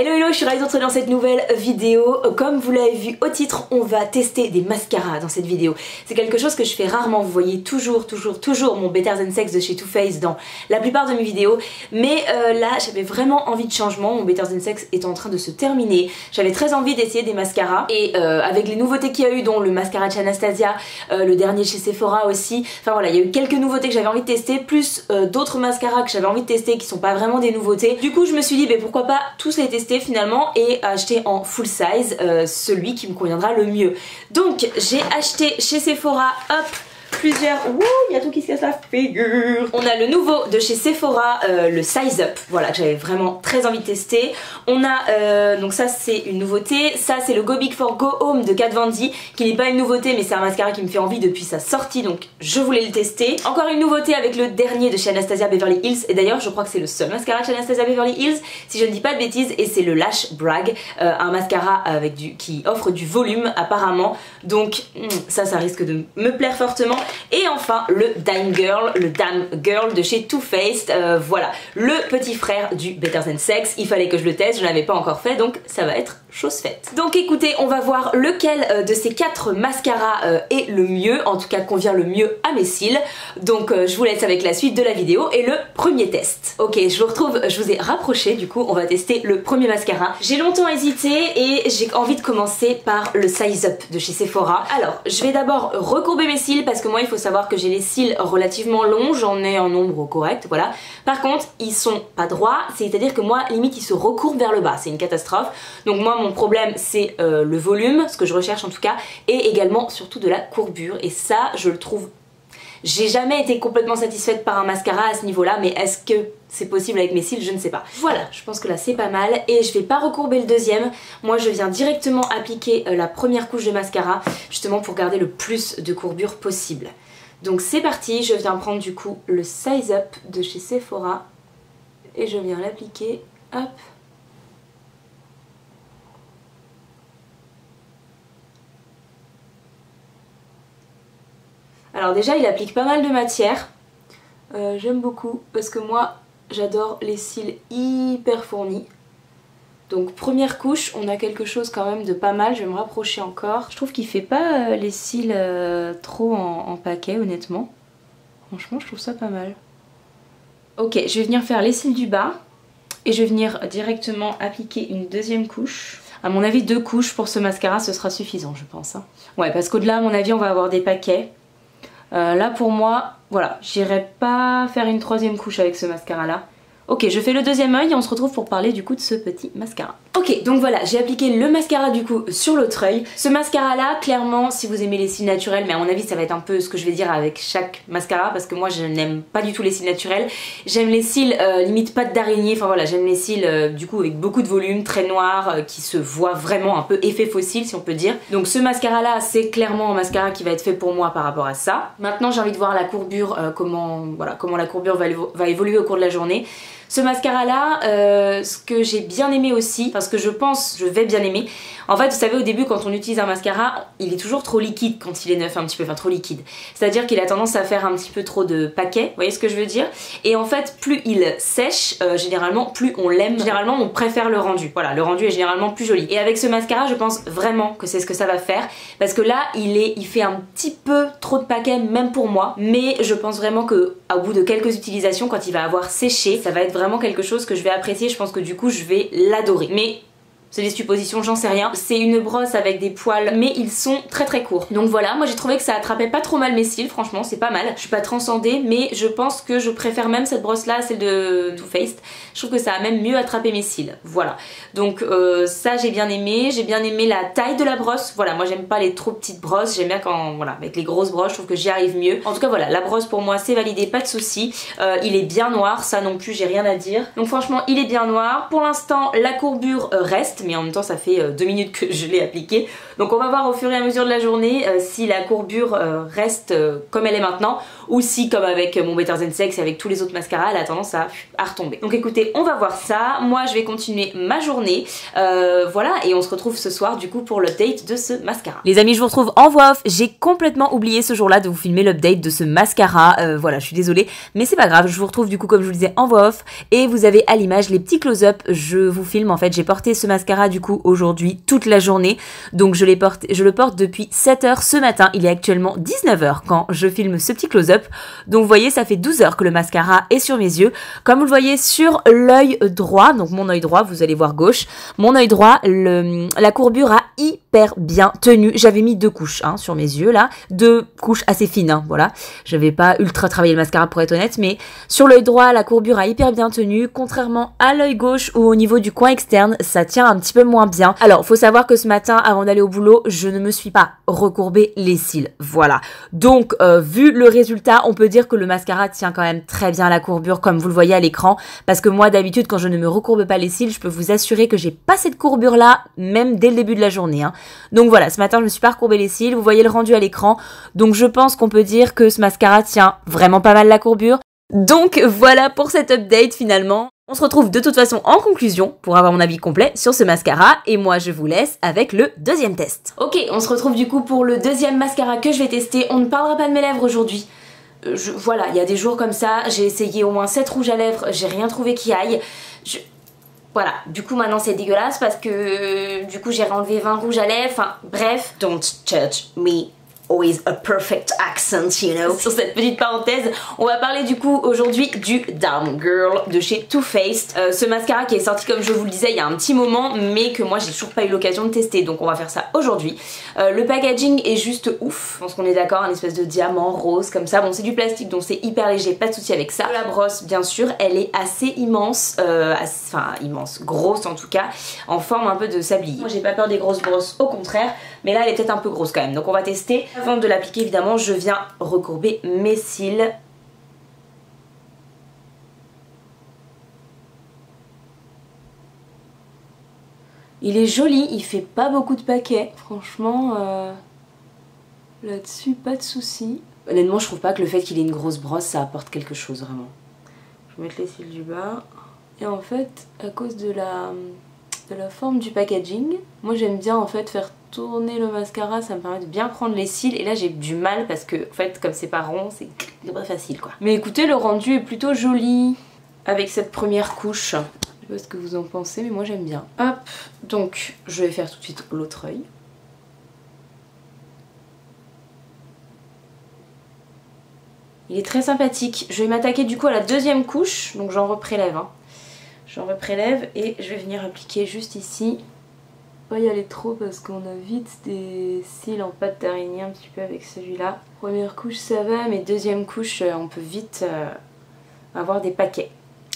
Hello hello, je suis ravie de retrouver dans cette nouvelle vidéo. Comme vous l'avez vu au titre, on va tester des mascaras dans cette vidéo. C'est quelque chose que je fais rarement, vous voyez toujours, toujours, toujours mon Better Than Sex de chez Too Faced dans la plupart de mes vidéos. Mais euh, là, j'avais vraiment envie de changement, mon Better Than Sex est en train de se terminer. J'avais très envie d'essayer des mascaras. Et euh, avec les nouveautés qu'il y a eu, dont le mascara de Anastasia, euh, le dernier chez Sephora aussi. Enfin voilà, il y a eu quelques nouveautés que j'avais envie de tester, plus d'autres mascaras que j'avais envie de tester qui sont pas vraiment des nouveautés. Du coup, je me suis dit, mais pourquoi pas tous les tester finalement et acheter en full size euh, celui qui me conviendra le mieux. Donc j'ai acheté chez Sephora, hop, plusieurs... Ouh, il y a tout qui se casse la figure On a le nouveau de chez Sephora, euh, le Size Up, voilà, que j'avais vraiment très envie de tester. On a, euh, donc ça c'est une nouveauté, ça c'est le Go Big for Go Home de Kat Von D, qui n'est pas une nouveauté mais c'est un mascara qui me fait envie depuis sa sortie, donc je voulais le tester. Encore une nouveauté avec le dernier de chez Anastasia Beverly Hills, et d'ailleurs je crois que c'est le seul mascara de chez Anastasia Beverly Hills, si je ne dis pas de bêtises, et c'est le Lash Brag, euh, un mascara qui offre du volume apparemment, donc hmm, ça, ça risque de me plaire fortement. Et enfin, le Dime Girl, le Dame Girl de chez Too Faced. Euh, voilà, le petit frère du Better Than Sex. Il fallait que je le teste, je l'avais pas encore fait, donc ça va être chose faite. Donc écoutez, on va voir lequel euh, de ces quatre mascaras euh, est le mieux, en tout cas convient le mieux à mes cils. Donc je vous laisse avec la suite de la vidéo et le premier test. Ok, je vous retrouve, je vous ai rapproché, du coup on va tester le premier mascara. J'ai longtemps hésité et j'ai envie de commencer par le Size Up de chez Sephora. Alors, je vais d'abord recourber mes cils parce que moi il faut savoir que j'ai les cils relativement longs, j'en ai un nombre correct, voilà. Par contre, ils sont pas droits, c'est-à-dire que moi, limite, ils se recourbent vers le bas, c'est une catastrophe. Donc moi, mon problème, c'est euh, le volume, ce que je recherche en tout cas, et également surtout de la courbure. Et ça, je le trouve j'ai jamais été complètement satisfaite par un mascara à ce niveau-là, mais est-ce que c'est possible avec mes cils? Je ne sais pas. Voilà, je pense que là c'est pas mal. Et je vais pas recourber le deuxième. Moi je viens directement appliquer euh, la première couche de mascara, justement pour garder le plus de courbure possible. Donc c'est parti, je viens prendre du coup le Size Up de chez Sephora et je viens l'appliquer, hop. Alors déjà il applique pas mal de matière, euh, j'aime beaucoup parce que moi j'adore les cils hyper fournis. Donc première couche, on a quelque chose quand même de pas mal, je vais me rapprocher encore. Je trouve qu'il fait pas euh, les cils euh, trop en, paquet honnêtement. Franchement je trouve ça pas mal. Ok, je vais venir faire les cils du bas et je vais venir directement appliquer une deuxième couche. À mon avis deux couches pour ce mascara ce sera suffisant je pense. Hein. Ouais parce qu'au-delà à mon avis on va avoir des paquets. Euh, là pour moi, voilà, j'irai pas faire une troisième couche avec ce mascara là. Ok, je fais le deuxième œil et on se retrouve pour parler du coup de ce petit mascara. Ok, donc voilà, j'ai appliqué le mascara du coup sur l'autre œil. Ce mascara là, clairement, si vous aimez les cils naturels, mais à mon avis ça va être un peu ce que je vais dire avec chaque mascara parce que moi je n'aime pas du tout les cils naturels. J'aime les cils euh, limite pattes d'araignée, enfin voilà, j'aime les cils euh, du coup avec beaucoup de volume, très noirs, euh, qui se voient vraiment un peu effet fossile si on peut dire. Donc ce mascara là, c'est clairement un mascara qui va être fait pour moi par rapport à ça. Maintenant j'ai envie de voir la courbure, comment, voilà, comment la courbure va évoluer au cours de la journée. Ce mascara là, euh, ce que j'ai bien aimé aussi, parce que je pense je vais bien aimer, en fait vous savez au début quand on utilise un mascara, il est toujours trop liquide quand il est neuf un petit peu, enfin trop liquide. C'est-à-dire qu'il a tendance à faire un petit peu trop de paquets, vous voyez ce que je veux dire? Et en fait plus il sèche, euh, généralement plus on l'aime, généralement on préfère le rendu. Voilà, le rendu est généralement plus joli. Et avec ce mascara je pense vraiment que c'est ce que ça va faire, parce que là il, est, il fait un petit peu trop de paquets même pour moi, mais je pense vraiment que au bout de quelques utilisations, quand il va avoir séché, ça va être vraiment quelque chose que je vais apprécier. Je pense que du coup, je vais l'adorer. Mais c'est des suppositions, j'en sais rien. C'est une brosse avec des poils, mais ils sont très très courts. Donc voilà, moi j'ai trouvé que ça attrapait pas trop mal mes cils, franchement, c'est pas mal. Je suis pas transcendée, mais je pense que je préfère même cette brosse là à celle de Too Faced. Je trouve que ça a même mieux attrapé mes cils. Voilà. Donc euh, ça j'ai bien aimé. J'ai bien aimé la taille de la brosse. Voilà, moi j'aime pas les trop petites brosses. J'aime bien quand, voilà, avec les grosses brosses, je trouve que j'y arrive mieux. En tout cas voilà, la brosse pour moi c'est validé, pas de souci. Euh, il est bien noir, ça non plus j'ai rien à dire. Donc franchement il est bien noir. Pour l'instant la courbure euh, mais en même temps ça fait euh, deux minutes que je l'ai appliqué. Donc on va voir au fur et à mesure de la journée euh, si la courbure euh, reste comme elle est maintenant ou si comme avec mon Better Than Sex et avec tous les autres mascaras, elle a tendance à, retomber. Donc écoutez, on va voir ça. Moi, je vais continuer ma journée. Euh, voilà, et on se retrouve ce soir du coup pour l'update de ce mascara. Les amis, je vous retrouve en voix off. J'ai complètement oublié ce jour-là de vous filmer l'update de ce mascara. Euh, voilà, je suis désolée, mais c'est pas grave. Je vous retrouve du coup, comme je vous le disais, en voix off. Et vous avez à l'image les petits close-up. Je vous filme en fait. J'ai porté ce mascara du coup aujourd'hui toute la journée. Donc je, je le porte depuis 7h ce matin. Il est actuellement 19h quand je filme ce petit close-up. Donc vous voyez, ça fait 12 heures que le mascara est sur mes yeux. Comme vous le voyez sur l'œil droit, donc mon œil droit, vous allez voir gauche, mon œil droit, la courbure a hyper bien tenu. J'avais mis deux couches hein, sur mes yeux là, deux couches assez fines, hein, voilà. J'avais pas ultra travaillé le mascara pour être honnête, mais sur l'œil droit, la courbure a hyper bien tenu, contrairement à l'œil gauche où au niveau du coin externe, ça tient un petit peu moins bien. Alors, faut savoir que ce matin, avant d'aller au boulot, je ne me suis pas recourbé les cils, voilà. Donc, euh, vu le résultat, on peut dire que le mascara tient quand même très bien la courbure, comme vous le voyez à l'écran, parce que moi, d'habitude, quand je ne me recourbe pas les cils, je peux vous assurer que j'ai pas cette courbure là, même dès le début de la journée. Hein. Donc voilà, ce matin je me suis pas recourbé les cils, vous voyez le rendu à l'écran. Donc je pense qu'on peut dire que ce mascara tient vraiment pas mal la courbure. Donc voilà pour cette update finalement. On se retrouve de toute façon en conclusion pour avoir mon avis complet sur ce mascara et moi je vous laisse avec le deuxième test. Ok, on se retrouve du coup pour le deuxième mascara que je vais tester. On ne parlera pas de mes lèvres aujourd'hui. Euh, voilà, il y a des jours comme ça, j'ai essayé au moins 7 rouges à lèvres, j'ai rien trouvé qui aille. Voilà, du coup maintenant c'est dégueulasse parce que du coup j'ai enlevé 20 rouges à lèvres, enfin bref. Don't touch me always a perfect accent, you know. Sur cette petite parenthèse, on va parler du coup aujourd'hui du Damn Girl de chez Too Faced. Euh, ce mascara qui est sorti comme je vous le disais il y a un petit moment, mais que moi j'ai toujours pas eu l'occasion de tester, donc on va faire ça aujourd'hui. Euh, le packaging est juste ouf, je pense qu'on est d'accord, un espèce de diamant rose comme ça. Bon c'est du plastique donc c'est hyper léger, pas de souci avec ça. La brosse bien sûr, elle est assez immense, euh, enfin immense, grosse en tout cas, en forme un peu de sablier. Moi j'ai pas peur des grosses brosses, au contraire, mais là elle est peut-être un peu grosse quand même, donc on va tester. Avant de l'appliquer évidemment je viens recourber mes cils. Il est joli, il fait pas beaucoup de paquets, franchement euh, là-dessus pas de soucis. Honnêtement je trouve pas que le fait qu'il ait une grosse brosse ça apporte quelque chose vraiment. Je vais mettre les cils du bas et en fait à cause de la, de la forme du packaging, moi j'aime bien en fait faire tourner le mascara, ça me permet de bien prendre les cils. Et là, j'ai du mal parce que, en fait, comme c'est pas rond, c'est pas facile, quoi. Mais écoutez, le rendu est plutôt joli avec cette première couche. Je sais pas ce que vous en pensez, mais moi j'aime bien. Hop, donc je vais faire tout de suite l'autre œil. Il est très sympathique. Je vais m'attaquer du coup à la deuxième couche, donc j'en reprélève. Hein. J'en reprélève et je vais venir appliquer juste ici pas y aller trop parce qu'on a vite des cils en pâte d'araignée un petit peu avec celui-là. Première couche ça va mais deuxième couche euh, on peut vite euh, avoir des paquets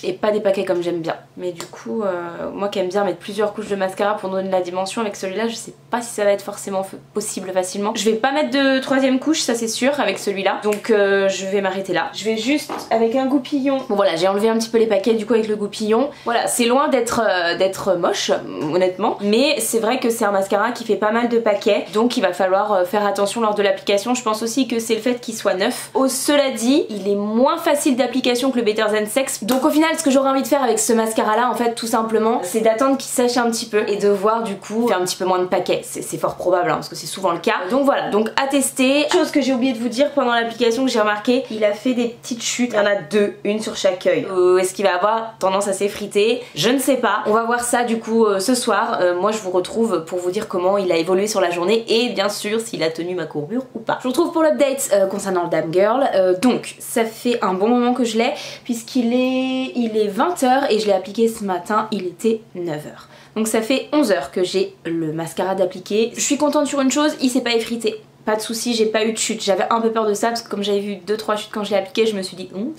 et pas des paquets comme j'aime bien. Mais du coup, euh, moi qui aime bien mettre plusieurs couches de mascara pour donner de la dimension avec celui-là, je sais pas si ça va être forcément possible facilement. Je vais pas mettre de troisième couche, ça c'est sûr, avec celui-là. Donc euh, je vais m'arrêter là. Je vais juste avec un goupillon. Bon voilà, j'ai enlevé un petit peu les paquets du coup avec le goupillon. Voilà, c'est loin d'être euh, moche, honnêtement. Mais c'est vrai que c'est un mascara qui fait pas mal de paquets. Donc il va falloir faire attention lors de l'application. Je pense aussi que c'est le fait qu'il soit neuf. Au cela dit, il est moins facile d'application que le Better Than Sex. Donc au final, ce que j'aurais envie de faire avec ce mascara là en fait tout simplement c'est d'attendre qu'il sèche un petit peu et de voir du coup faire un petit peu moins de paquets. C'est fort probable hein, parce que c'est souvent le cas. Donc voilà donc à tester. Chose que j'ai oublié de vous dire pendant l'application que j'ai remarqué il a fait des petites chutes. Il y en a deux une sur chaque œil. Euh, est-ce qu'il va avoir tendance à s'effriter? Je ne sais pas. On va voir ça du coup euh, ce soir. Euh, moi je vous retrouve pour vous dire comment il a évolué sur la journée et bien sûr s'il a tenu ma courbure ou pas. Je vous retrouve pour l'update concernant le Dame Girl. Donc ça fait un bon moment que je l'ai puisqu'il est il est 20h et je l'ai appliqué ce matin, il était 9h. Donc ça fait 11h que j'ai le mascara d'appliquer. Je suis contente sur une chose, il s'est pas effrité. Pas de soucis, j'ai pas eu de chute. J'avais un peu peur de ça parce que comme j'avais vu 2-3 chutes quand je l'ai appliqué, je me suis dit hum.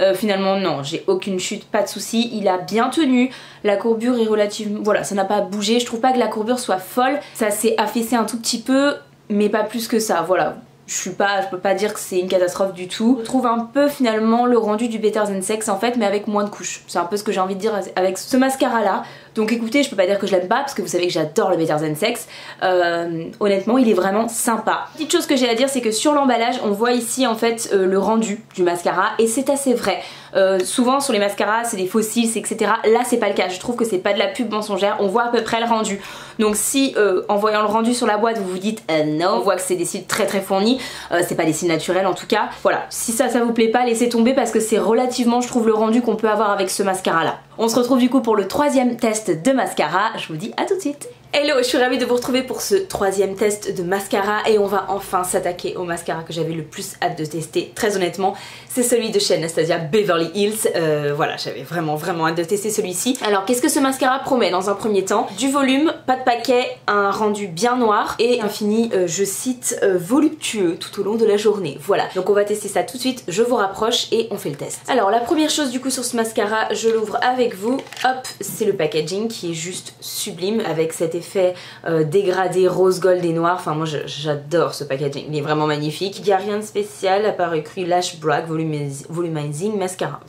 Euh, finalement non, j'ai aucune chute, pas de soucis. Il a bien tenu, la courbure est relativement... Voilà, ça n'a pas bougé. Je trouve pas que la courbure soit folle. Ça s'est affaissé un tout petit peu, mais pas plus que ça. Voilà, je suis pas, je peux pas dire que c'est une catastrophe du tout. Je trouve un peu finalement le rendu du Better Than Sex en fait, mais avec moins de couches. C'est un peu ce que j'ai envie de dire avec ce mascara là. Donc écoutez, je peux pas dire que je l'aime pas parce que vous savez que j'adore le Better Than Sex. Euh, honnêtement, il est vraiment sympa. Petite chose que j'ai à dire, c'est que sur l'emballage, on voit ici en fait euh, le rendu du mascara et c'est assez vrai. Euh, souvent sur les mascaras c'est des fossiles etc. Là c'est pas le cas, je trouve que c'est pas de la pub mensongère, on voit à peu près le rendu. Donc si en voyant le rendu sur la boîte vous vous dites non, on voit que c'est des cils très très fournis, c'est pas des cils naturels en tout cas. Voilà, si ça ça vous plaît pas, laissez tomber parce que c'est relativement je trouve le rendu qu'on peut avoir avec ce mascara là. On se retrouve du coup pour le troisième test de mascara, je vous dis à tout de suite Hello, je suis ravie de vous retrouver pour ce troisième test de mascara et on va enfin s'attaquer au mascara que j'avais le plus hâte de tester, très honnêtement, c'est celui de chez Anastasia Beverly Hills, euh, voilà, j'avais vraiment vraiment hâte de tester celui-ci. Alors qu'est-ce que ce mascara promet dans un premier temps? Du volume, pas de paquet, un rendu bien noir et un fini, euh, je cite, euh, voluptueux tout au long de la journée, voilà. Donc on va tester ça tout de suite, je vous rapproche et on fait le test. Alors la première chose du coup sur ce mascara, je l'ouvre avec vous, hop, c'est le packaging qui est juste sublime avec cette effet euh, dégradé rose gold et noir. Enfin moi j'adore ce packaging, il est vraiment magnifique. Il n'y a rien de spécial à part écrit Lash Brag Volumizing Mascara.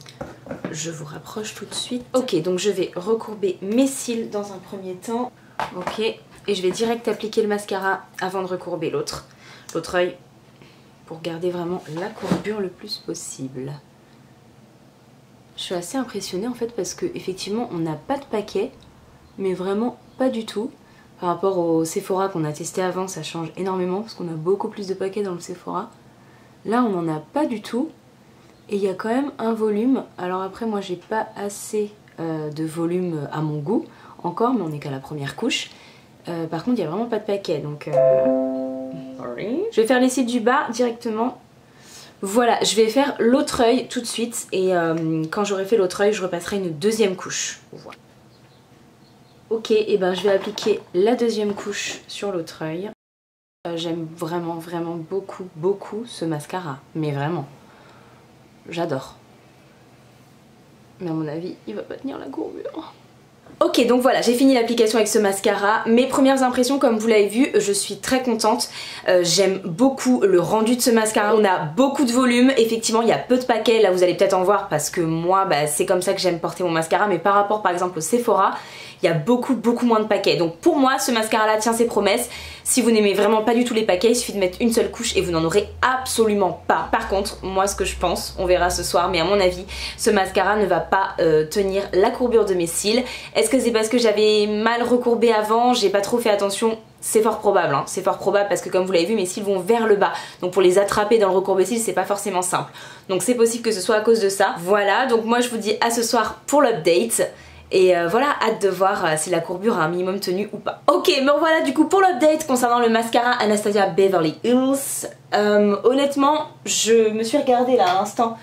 Je vous rapproche tout de suite. Ok donc je vais recourber mes cils dans un premier temps. Ok et je vais direct appliquer le mascara avant de recourber l'autre. L'autre œil pour garder vraiment la courbure le plus possible. Je suis assez impressionnée en fait parce que effectivement on n'a pas de paquet mais vraiment pas du tout. Par rapport au Sephora qu'on a testé avant, ça change énormément parce qu'on a beaucoup plus de paquets dans le Sephora. Là, on n'en a pas du tout. Et il y a quand même un volume. Alors après, moi, j'ai pas assez euh, de volume à mon goût encore, mais on est qu'à la première couche. Euh, par contre, il n'y a vraiment pas de paquet, donc... Euh... Je vais faire les sites du bas directement. Voilà, je vais faire l'autre œil tout de suite et quand j'aurai fait l'autre œil, je repasserai une deuxième couche. Voilà. Ok, et ben je vais appliquer la deuxième couche sur l'autre œil. Euh, j'aime vraiment, vraiment beaucoup, beaucoup ce mascara. Mais vraiment. J'adore. Mais à mon avis, il va pas tenir la courbure. Ok donc voilà j'ai fini l'application avec ce mascara Mes premières impressions comme vous l'avez vu je suis très contente euh, J'aime beaucoup le rendu de ce mascara On a beaucoup de volume Effectivement il y a peu de paquets Là vous allez peut-être en voir parce que moi bah, c'est comme ça que j'aime porter mon mascara Mais par rapport par exemple au Sephora il y a beaucoup beaucoup moins de paquets. Donc pour moi ce mascara là tient ses promesses. Si vous n'aimez vraiment pas du tout les paquets, il suffit de mettre une seule couche et vous n'en aurez absolument pas. Par contre, moi ce que je pense, on verra ce soir, mais à mon avis, ce mascara ne va pas euh, tenir la courbure de mes cils. Est-ce que c'est parce que j'avais mal recourbé avant, j'ai pas trop fait attention c'est fort probable, hein. c'est fort probable parce que comme vous l'avez vu mes cils vont vers le bas donc pour les attraper dans le recourbé cils c'est pas forcément simple donc c'est possible que ce soit à cause de ça voilà donc moi je vous dis à ce soir pour l'update et euh, voilà, hâte de voir euh, si la courbure a un minimum tenu ou pas. Ok, mais voilà du coup pour l'update concernant le mascara Anastasia Beverly Hills. Euh, honnêtement, je me suis regardée là à l'instant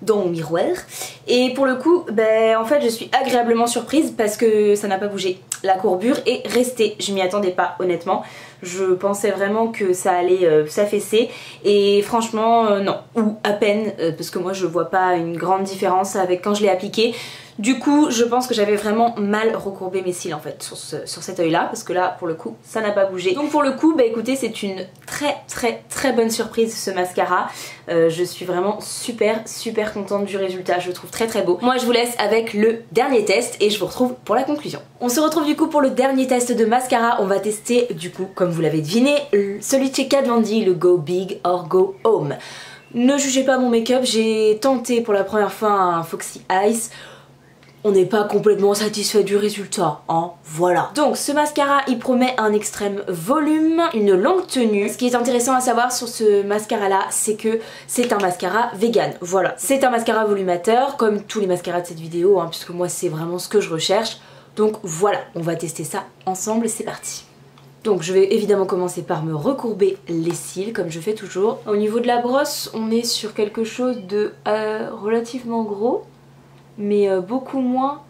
dans mon miroir. Et pour le coup, ben, en fait je suis agréablement surprise parce que ça n'a pas bougé. La courbure est restée, je m'y attendais pas honnêtement. Je pensais vraiment que ça allait s'affaisser et franchement non, ou à peine parce que moi je vois pas une grande différence avec quand je l'ai appliqué. Du coup, je pense que j'avais vraiment mal recourbé mes cils en fait sur, cet œil là parce que là pour le coup ça n'a pas bougé. Donc pour le coup, bah écoutez, c'est une très très très bonne surprise ce mascara. Euh, je suis vraiment super super contente du résultat, je le trouve très très beau. Moi je vous laisse avec le dernier test et je vous retrouve pour la conclusion. On se retrouve du coup pour le dernier test de mascara. On va tester du coup, comme vous l'avez deviné, celui de chez Kat le Go Big or Go Home. Ne jugez pas mon make-up, j'ai tenté pour la première fois un Foxy Eyes on n'est pas complètement satisfait du résultat, hein, voilà. Donc ce mascara il promet un extrême volume, une longue tenue. Ce qui est intéressant à savoir sur ce mascara là, c'est que c'est un mascara vegan, voilà. C'est un mascara volumateur, comme tous les mascaras de cette vidéo, hein, puisque moi c'est vraiment ce que je recherche. Donc voilà, on va tester ça ensemble, c'est parti. Donc je vais évidemment commencer par me recourber les cils comme je fais toujours. Au niveau de la brosse, on est sur quelque chose de euh, relativement gros mais euh, beaucoup moins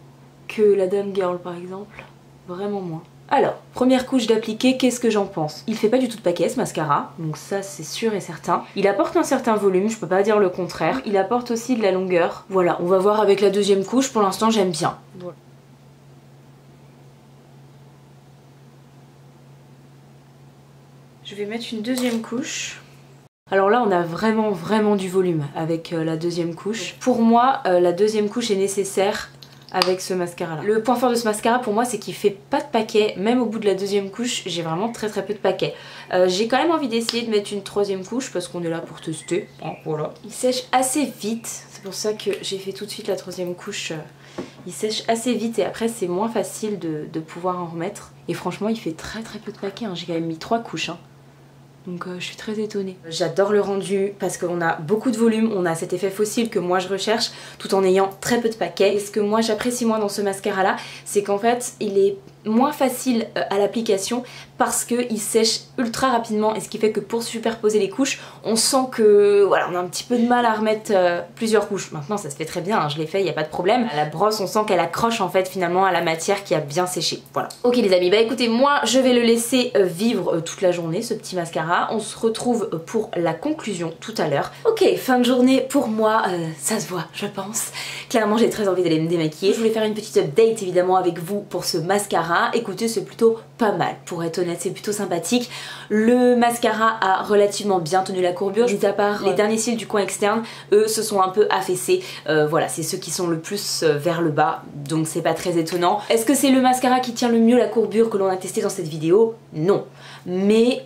que la Dame Girl par exemple, vraiment moins. Alors, première couche d'appliquer, qu'est-ce que j'en pense? Il fait pas du tout de paquet ce mascara, donc ça c'est sûr et certain. Il apporte un certain volume, je peux pas dire le contraire. Il apporte aussi de la longueur. Voilà, on va voir avec la deuxième couche, pour l'instant j'aime bien. Je vais mettre une deuxième couche. Alors là, on a vraiment, vraiment du volume avec euh, la deuxième couche. Pour moi, euh, la deuxième couche est nécessaire avec ce mascara là. Le point fort de ce mascara pour moi c'est qu'il fait pas de paquet, même au bout de la deuxième couche j'ai vraiment très très peu de paquet. Euh, j'ai quand même envie d'essayer de mettre une troisième couche parce qu'on est là pour tester, hein, voilà. Il sèche assez vite, c'est pour ça que j'ai fait tout de suite la troisième couche. Il sèche assez vite et après c'est moins facile de, pouvoir en remettre. Et franchement il fait très très peu de paquet, hein. j'ai quand même mis trois couches. Hein. Donc euh, je suis très étonnée. J'adore le rendu parce qu'on a beaucoup de volume, on a cet effet fossile que moi je recherche tout en ayant très peu de paquets. Et ce que moi j'apprécie moins dans ce mascara là, c'est qu'en fait il est moins facile euh, à l'application parce qu'il sèche ultra rapidement et ce qui fait que pour superposer les couches on sent que voilà on a un petit peu de mal à remettre euh, plusieurs couches. Maintenant ça se fait très bien hein, je l'ai fait il n'y a pas de problème. La brosse on sent qu'elle accroche en fait finalement à la matière qui a bien séché. Voilà. Ok les amis. Bah écoutez moi je vais le laisser euh, vivre toute la journée ce petit mascara. On se retrouve pour la conclusion tout à l'heure. Ok fin de journée pour moi ça se voit je pense. Clairement j'ai très envie d'aller me démaquiller. Je voulais faire une petite update évidemment avec vous pour ce mascara écoutez c'est plutôt pas mal pour être honnête, c'est plutôt sympathique. Le mascara a relativement bien tenu la courbure, mis à part les derniers cils du coin externe, eux se sont un peu affaissés. Euh, voilà, c'est ceux qui sont le plus euh, vers le bas, donc c'est pas très étonnant. Est-ce que c'est le mascara qui tient le mieux la courbure que l'on a testé dans cette vidéo? Non. Mais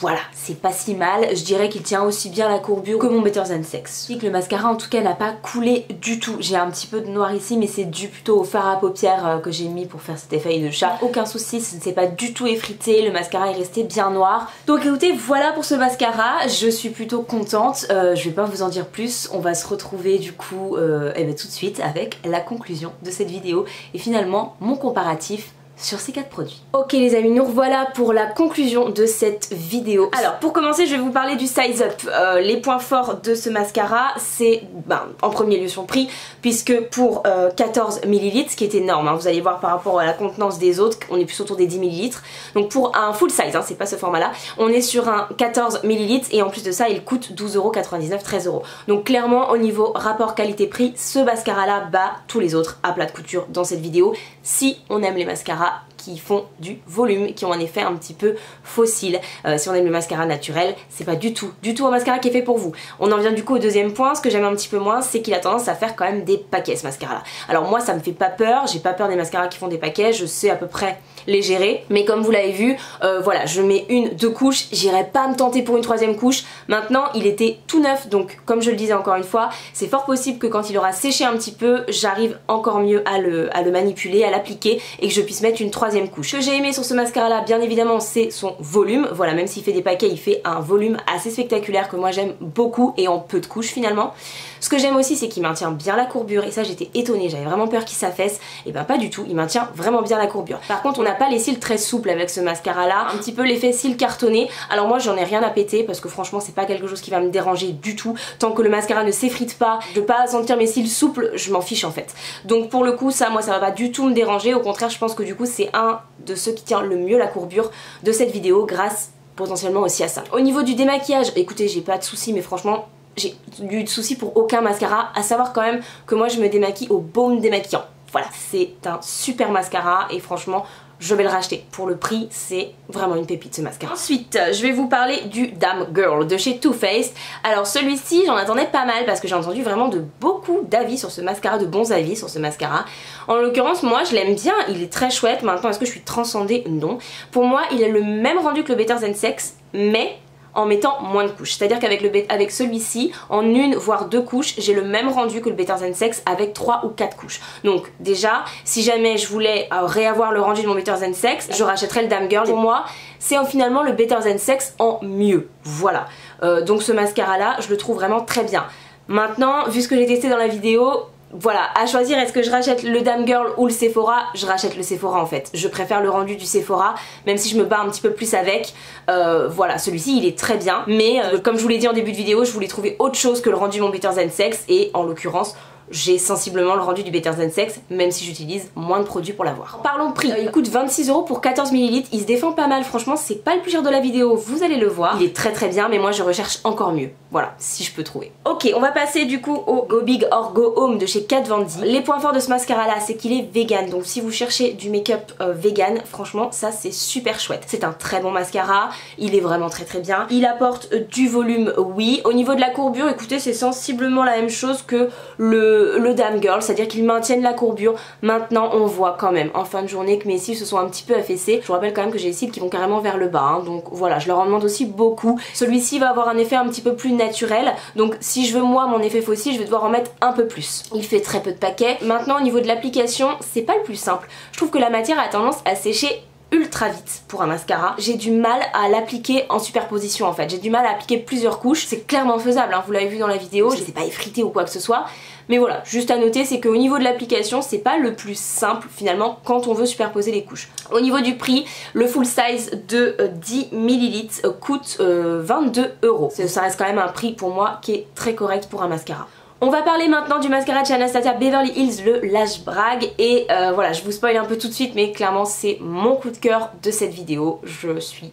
voilà, c'est pas si mal. Je dirais qu'il tient aussi bien la courbure que mon Better Than Sex. que le mascara en tout cas n'a pas coulé du tout. J'ai un petit peu de noir ici mais c'est dû plutôt au fard à paupières euh, que j'ai mis pour faire cet effet de chat. Aucun souci, ça ne s'est pas du tout effrité. Le mascara est resté bien noir. Donc écoutez, voilà pour ce mascara. Je suis plutôt contente. Euh, je vais pas vous en dire plus. On va se retrouver du coup euh, eh ben, tout de suite avec la conclusion de cette vidéo et finalement mon comparatif sur ces quatre produits. Ok les amis, nous revoilà pour la conclusion de cette vidéo. Alors pour commencer, je vais vous parler du size up. Euh, les points forts de ce mascara, c'est ben, en premier lieu son prix, puisque pour 14 euh, ml, ce qui est énorme, hein, vous allez voir par rapport à la contenance des autres, on est plus autour des 10 ml. Donc pour un full size, hein, c'est pas ce format là, on est sur un 14 ml et en plus de ça, il coûte 12,99€, 13€. Donc clairement, au niveau rapport qualité-prix, ce mascara là bat tous les autres à plat de couture dans cette vidéo, si on aime les mascaras qui font du volume, qui ont un effet un petit peu fossile. Euh, si on aime le mascara naturel, c'est pas du tout, du tout un mascara qui est fait pour vous. On en vient du coup au deuxième point, ce que j'aime un petit peu moins, c'est qu'il a tendance à faire quand même des paquets ce mascara là. Alors moi ça me fait pas peur, j'ai pas peur des mascaras qui font des paquets, je sais à peu près les gérer. Mais comme vous l'avez vu, euh, voilà, je mets une, deux couches, j'irai pas me tenter pour une troisième couche. Maintenant, il était tout neuf, donc comme je le disais encore une fois, c'est fort possible que quand il aura séché un petit peu, j'arrive encore mieux à le, manipuler, à l'appliquer et que je puisse mettre une troisième couche. Ce que j'ai aimé sur ce mascara là, bien évidemment, c'est son volume. Voilà, même s'il fait des paquets, il fait un volume assez spectaculaire que moi j'aime beaucoup et en peu de couches finalement. Ce que j'aime aussi, c'est qu'il maintient bien la courbure et ça j'étais étonnée, j'avais vraiment peur qu'il s'affaisse. Et ben pas du tout, il maintient vraiment bien la courbure. Par contre, on n'a pas les cils très souples avec ce mascara là, un petit peu l'effet cils cartonné. Alors moi j'en ai rien à péter parce que franchement c'est pas quelque chose qui va me déranger du tout. Tant que le mascara ne s'effrite pas, je veux pas sentir mes cils souples, je m'en fiche en fait. Donc pour le coup ça moi ça va pas du tout me déranger, au contraire je pense que du coup c'est un de ceux qui tient le mieux la courbure de cette vidéo grâce potentiellement aussi à ça. Au niveau du démaquillage, écoutez j'ai pas de soucis mais franchement j'ai eu de soucis pour aucun mascara, à savoir quand même que moi je me démaquille au baume démaquillant. Voilà, c'est un super mascara et franchement je vais le racheter. Pour le prix, c'est vraiment une pépite ce mascara. Ensuite, je vais vous parler du Dame Girl de chez Too Faced. Alors celui-ci, j'en attendais pas mal parce que j'ai entendu vraiment de beaucoup d'avis sur ce mascara, de bons avis sur ce mascara. En l'occurrence, moi je l'aime bien, il est très chouette. Maintenant, est-ce que je suis transcendée? Non. Pour moi, il a le même rendu que le Better Than Sex, mais en mettant moins de couches. C'est-à-dire qu'avec avec celui-ci, en une voire deux couches, j'ai le même rendu que le Better Than Sex avec trois ou quatre couches. Donc déjà, si jamais je voulais euh, réavoir le rendu de mon Better Than Sex, je rachèterais le Dame Girl. Pour moi, c'est finalement le Better Than Sex en mieux. Voilà. Euh, donc ce mascara là, je le trouve vraiment très bien. Maintenant, vu ce que j'ai testé dans la vidéo, voilà, à choisir est-ce que je rachète le Dame Girl ou le Sephora, je rachète le Sephora en fait. Je préfère le rendu du Sephora, même si je me bats un petit peu plus avec. Euh, voilà, celui-ci il est très bien, mais euh, comme je vous l'ai dit en début de vidéo, je voulais trouver autre chose que le rendu mon Better Than Sex, et en l'occurrence, j'ai sensiblement le rendu du Better Than Sex, même si j'utilise moins de produits pour l'avoir. Parlons prix, il coûte 26 euros pour 14 ml, il se défend pas mal, franchement c'est pas le plus cher de la vidéo, vous allez le voir. Il est très très bien, mais moi je recherche encore mieux. Voilà, si je peux trouver. Ok, on va passer du coup au Go Big or Go Home de chez Kat Von D. Les points forts de ce mascara là, c'est qu'il est vegan, donc si vous cherchez du make-up euh, vegan, franchement ça c'est super chouette. C'est un très bon mascara, il est vraiment très très bien. Il apporte euh, du volume, oui. Au niveau de la courbure, écoutez c'est sensiblement la même chose que le le, le Dame Girl, c'est-à-dire qu'ils maintiennent la courbure. Maintenant on voit quand même en fin de journée que mes cils se sont un petit peu affaissés. Je vous rappelle quand même que j'ai les cils qui vont carrément vers le bas, hein. donc voilà, je leur en demande aussi beaucoup. Celui-ci va avoir un effet un petit peu plus naturel, donc si je veux moi mon effet fossile, je vais devoir en mettre un peu plus. Il fait très peu de paquets. Maintenant au niveau de l'application, c'est pas le plus simple. Je trouve que la matière a tendance à sécher ultra vite pour un mascara. J'ai du mal à l'appliquer en superposition en fait. J'ai du mal à appliquer plusieurs couches. C'est clairement faisable, hein. vous l'avez vu dans la vidéo, je les ai pas effritées ou quoi que ce soit. Mais voilà, juste à noter, c'est qu'au niveau de l'application, c'est pas le plus simple finalement quand on veut superposer les couches. Au niveau du prix, le full size de 10 euh, ml euh, coûte 22 euh, euros. Ça reste quand même un prix pour moi qui est très correct pour un mascara. On va parler maintenant du mascara chez Anastasia Beverly Hills, le Lash Brag. Et voilà, je vous spoil un peu tout de suite, mais clairement c'est mon coup de cœur de cette vidéo. Je suis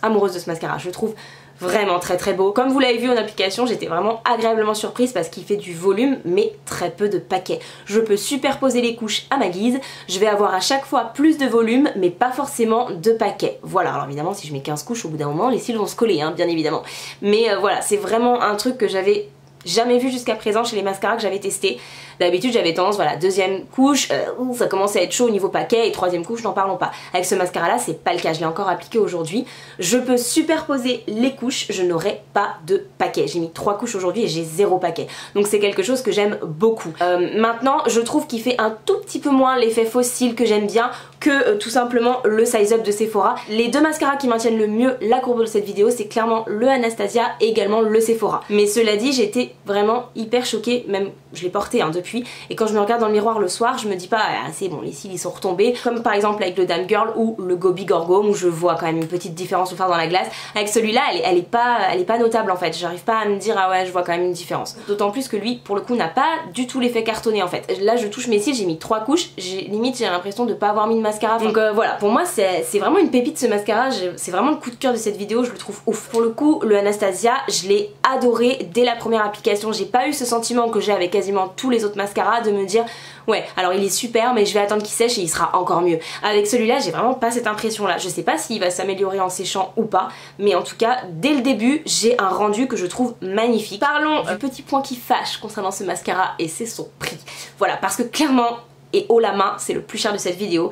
amoureuse de ce mascara. Je trouve vraiment très très beau. Comme vous l'avez vu en application, j'étais vraiment agréablement surprise parce qu'il fait du volume mais très peu de paquets. Je peux superposer les couches à ma guise, je vais avoir à chaque fois plus de volume mais pas forcément de paquets. Voilà, alors évidemment si je mets 15 couches au bout d'un moment, les cils vont se coller, hein, bien évidemment. Mais euh, voilà, c'est vraiment un truc que j'avais jamais vu jusqu'à présent chez les mascaras que j'avais testés. D'habitude j'avais tendance, voilà, deuxième couche, euh, ça commençait à être chaud au niveau paquet et troisième couche, n'en parlons pas. Avec ce mascara là c'est pas le cas, je l'ai encore appliqué aujourd'hui. Je peux superposer les couches, je n'aurai pas de paquet. J'ai mis trois couches aujourd'hui et j'ai zéro paquet. Donc c'est quelque chose que j'aime beaucoup. Euh, maintenant je trouve qu'il fait un tout petit peu moins l'effet fossile que j'aime bien que euh, tout simplement le size up de Sephora. Les deux mascaras qui maintiennent le mieux la courbe de cette vidéo c'est clairement le Anastasia et également le Sephora. Mais cela dit j'étais vraiment hyper choquée, même je l'ai porté hein, depuis. Et quand je me regarde dans le miroir le soir je me dis pas ah, c'est bon les cils ils sont retombés. Comme par exemple avec le Dame Girl ou le Gobi Gorgo où je vois quand même une petite différence au faire dans la glace. Avec celui-là elle, est pas elle est pas notable en fait. J'arrive pas à me dire ah ouais je vois quand même une différence. D'autant plus que lui pour le coup n'a pas du tout l'effet cartonné en fait. Là je touche mes cils j'ai mis trois couches. Limite j'ai l'impression de pas avoir mis de mascara donc euh, voilà pour moi c'est vraiment une pépite ce mascara c'est vraiment le coup de cœur de cette vidéo je le trouve ouf pour le coup le Anastasia je l'ai adoré dès la première application j'ai pas eu ce sentiment que j'ai avec quasiment tous les autres mascaras de me dire ouais alors il est super mais je vais attendre qu'il sèche et il sera encore mieux. Avec celui-là j'ai vraiment pas cette impression là. Je sais pas s'il va s'améliorer en séchant ou pas mais en tout cas dès le début j'ai un rendu que je trouve magnifique. Parlons du petit point qui fâche concernant ce mascara et c'est son prix. Voilà parce que clairement et haut la main c'est le plus cher de cette vidéo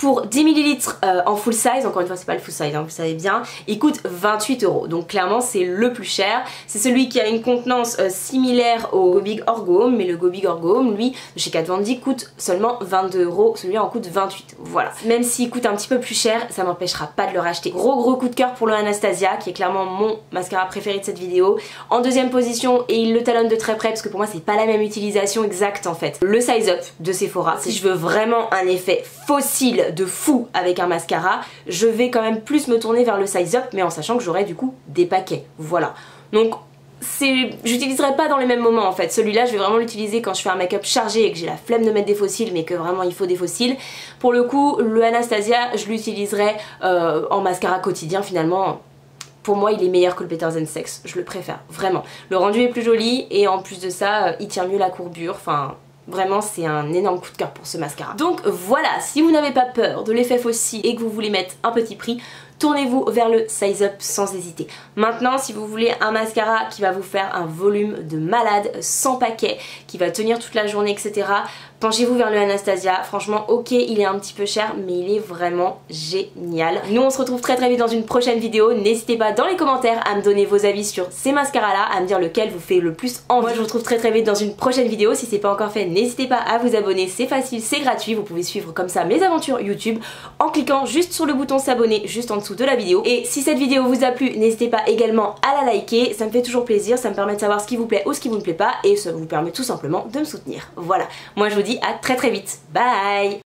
pour 10 ml euh, en full size, encore une fois c'est pas le full size, hein, vous savez bien, il coûte 28 euros. Donc clairement c'est le plus cher. C'est celui qui a une contenance euh, similaire au Go Big Orgome, mais le Go Big Orgome, lui, de chez Kat Von coûte seulement 22 euros. Celui-là en coûte 28. Voilà. Même s'il coûte un petit peu plus cher, ça m'empêchera pas de le racheter. Gros gros coup de cœur pour le Anastasia, qui est clairement mon mascara préféré de cette vidéo. En deuxième position, et il le talonne de très près, parce que pour moi c'est pas la même utilisation exacte en fait. Le Size Up de Sephora. Si je veux vraiment un effet fossile de fou avec un mascara, je vais quand même plus me tourner vers le size up mais en sachant que j'aurai du coup des paquets. Voilà. Donc j'utiliserai pas dans les mêmes moments en fait. Celui-là, je vais vraiment l'utiliser quand je fais un make-up chargé et que j'ai la flemme de mettre des fossiles, mais que vraiment il faut des fossiles. Pour le coup, le Anastasia, je l'utiliserai euh, en mascara quotidien finalement. Pour moi, il est meilleur que le Better Than Sex. Je le préfère, vraiment. Le rendu est plus joli et en plus de ça, euh, il tient mieux la courbure. Enfin, Vraiment c'est un énorme coup de cœur pour ce mascara. Donc voilà, si vous n'avez pas peur de l'effet fossile et que vous voulez mettre un petit prix, tournez-vous vers le Size Up sans hésiter. Maintenant, si vous voulez un mascara qui va vous faire un volume de malade, sans paquet, qui va tenir toute la journée, etc., penchez-vous vers le Anastasia. Franchement, ok, il est un petit peu cher, mais il est vraiment génial. Nous, on se retrouve très très vite dans une prochaine vidéo. N'hésitez pas dans les commentaires à me donner vos avis sur ces mascaras-là, à me dire lequel vous fait le plus envie. Moi, je vous retrouve très très vite dans une prochaine vidéo. Si c'est pas encore fait, n'hésitez pas à vous abonner. C'est facile, c'est gratuit. Vous pouvez suivre comme ça mes aventures YouTube en cliquant juste sur le bouton s'abonner juste en dessous de la vidéo. Et si cette vidéo vous a plu, n'hésitez pas également à la liker, ça me fait toujours plaisir, ça me permet de savoir ce qui vous plaît ou ce qui vous ne plaît pas et ça vous permet tout simplement de me soutenir. Voilà, moi je vous à très très vite. Bye